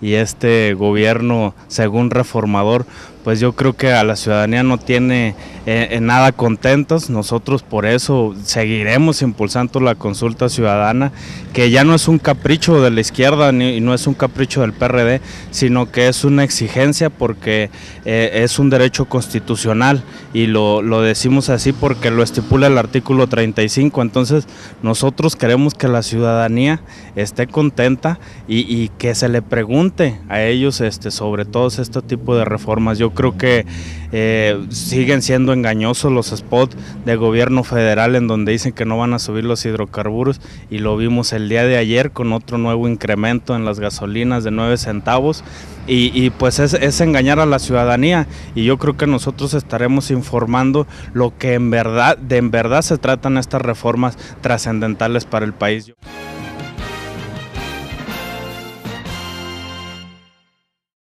y este gobierno, según reformador, pues yo creo que a la ciudadanía no tiene eh, nada contentos. Nosotros por eso seguiremos impulsando la consulta ciudadana, que ya no es un capricho de la izquierda ni no es un capricho del PRD, sino que es una exigencia porque eh, es un derecho constitucional y lo, lo decimos así porque lo estipula el artículo 35. Entonces nosotros queremos que la ciudadanía esté contenta y, y que se le pregunte a ellos este, sobre todos este tipo de reformas. Yo creo que eh, siguen siendo engañosos los spots de gobierno federal en donde dicen que no van a subir los hidrocarburos y lo vimos el día de ayer con otro nuevo incremento en las gasolinas de 9 centavos y, y pues es, es, engañar a la ciudadanía y yo creo que nosotros estaremos informando lo que en verdad, de en verdad se tratan estas reformas trascendentales para el país.